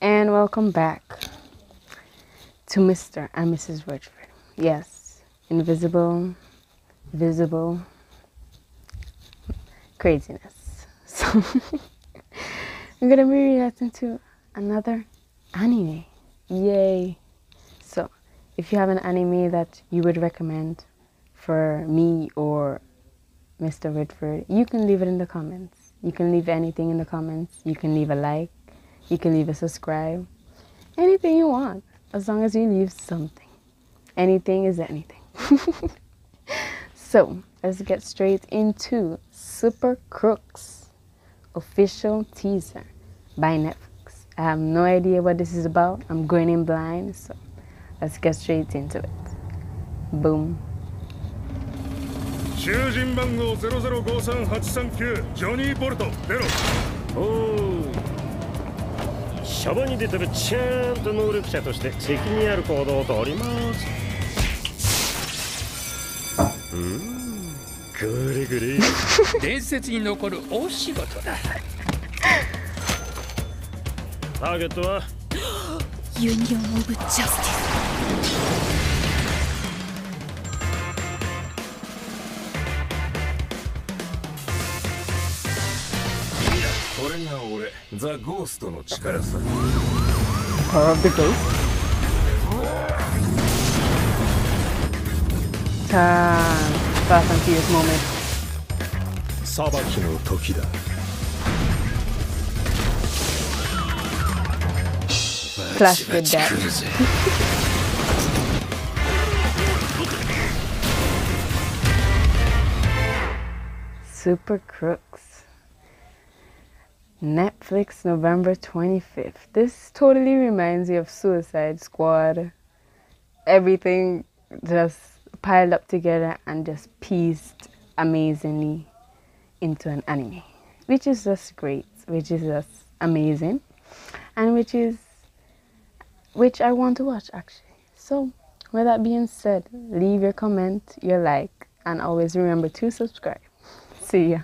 And welcome back to Mr. and Mrs. Roachford. Yes, invisible, visible craziness. So I'm gonna be reacting to another anime. Yay! So if you have an anime that you would recommend for me or Mr. Roachford, you can leave it in the comments. You can leave anything in the comments. You can leave a like. You can leave a subscribe. Anything you want, as long as you leave something. Anything is anything. so let's get straight into Super Crooks official teaser by Netflix. I have no idea what this is about. I'm going in blind, so let's get straight into it. Boom. 囚人番号0053839ジョニー・ボルト出ろおうシャバに出たらちゃんと能力者として責任ある行動をとります。うん。ぐれぐれ伝説に残る大仕事だ。ターゲットは？ユニオン・オブ・ジャスティスこれが俺。ザ・ゴーストの力さ。あんてかうさあバーサンキースモメント。さばきの時だ。クラッシュデッドス Netflix, November 25th. This totally reminds me of Suicide Squad. Everything just piled up together and just pieced amazingly into an anime, which is just great, which is just amazing, and which is which I want to watch actually. So, with that being said, leave your comment, your like, and always remember to subscribe. See ya.